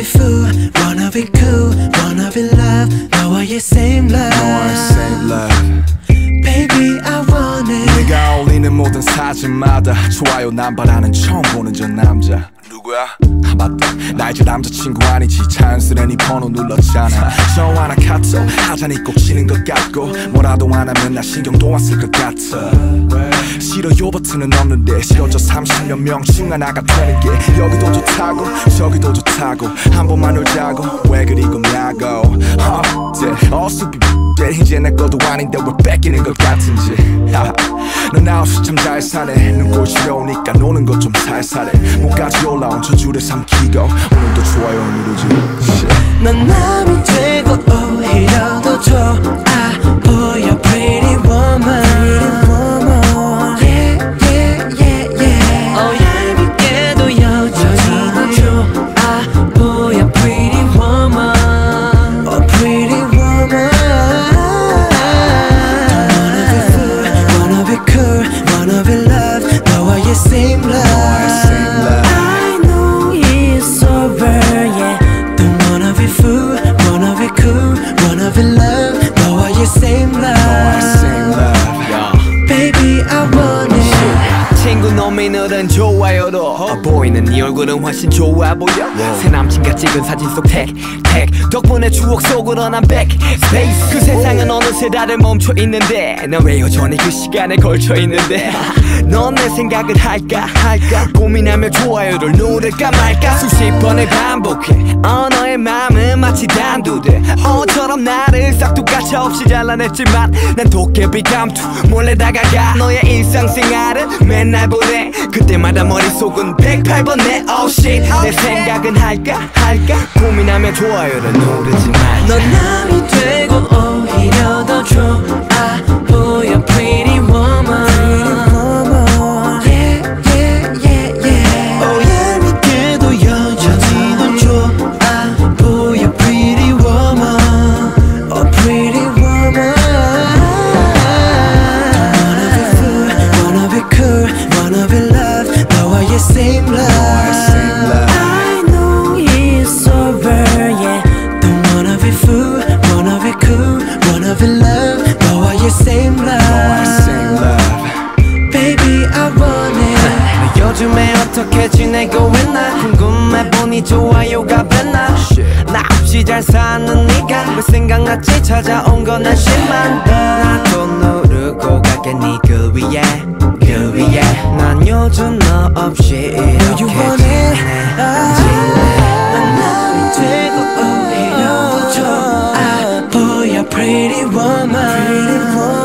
be fool, wanna be cool, wanna be love. 너와 의 same love. 너와의 same love. Baby, I want it. 내가 올리는 모든 사진마다 좋아요 난 바라는 처음 보는 저 남자. 누구야? 아 맞다. 나 이제 남자친구 아니지. 자연스레 네 번호 눌렀잖아. 전화나 카톡 하자니 꼭 치는 것 같고. 뭐라도 안 하면 나 신경도 안 쓸 것 같아. 싫어 요 버튼은 없는데. 싫어져 30몇 명중 하나가 되는 게. 여기도 좋다고 저기도 좋다고. 한 번만 놀자고. 왜 그리 겁냐고. 어, 네. 어수비 때 이제 내 것도 아닌데 왜 뺏기는 것 같은지. 넌 아웃이 참잘 사네. 눈꼴 시려우니까 노는 것 좀 살살해. 목까지 올라온 저 줄에 삼키고 오늘도 좋아요 누르지. 넌 남이 되고 오히려 더 좋아 wanna be loved 너와의 same love It. 친구 놈이 늘은 좋아요로. 어, 보이는 네 얼굴은 훨씬 좋아 보여? 새 남친과 찍은 사진 속 택, 택 덕분에 추억 속으로 난 space. 그 세상은 어느새 다들 멈춰 있는데. 난 왜 여전히 그 시간에 걸쳐 있는데. 넌 내 생각을 할까? 할까? 고민하며 좋아요를 누를까 말까? 수십 번을 반복해. 어 너의 마음은 마치 단두대 어처럼 싹둑 가차 없이 잘라냈지만 난 도깨비 감투 몰래 다가가 너의 일상생활은 맨날 보내. 그때마다 머릿속은 108번 내 oh shit 내 생각은 할까 할까? 고민하며 좋아요를 누르지 말자 넌 남이 되고 오히려 더 좋아 기분이 좋아요가 변나 나 없이 잘 사는 니가 왜 생각났지? 찾아온 건난 실망. 나도 누르고 가게 니그 위에 그 위에. 난 요즘 너 없이 이렇게 아. 지내. 난 되고 오히려 더 아파 You're pretty woman, pretty woman.